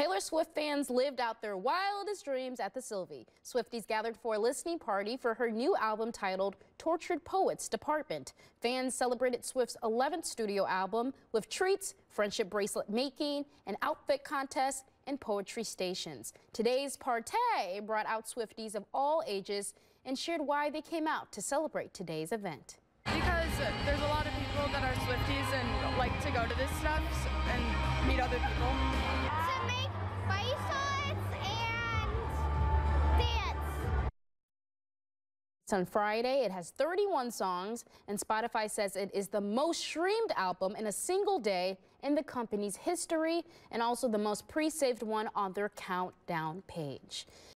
Taylor Swift fans lived out their wildest dreams at the Sylvee. Swifties gathered for a listening party for her new album titled Tortured Poets Department. Fans celebrated Swift's 11th studio album with treats, friendship bracelet making, an outfit contest, and poetry stations. Today's party brought out Swifties of all ages and shared why they came out to celebrate today's event. Because there's a lot of people that are Swifties and like to go to this stuff and meet other people. It's on Friday. It has 31 songs, and Spotify says it is the most streamed album in a single day in the company's history and also the most pre-saved one on their countdown page.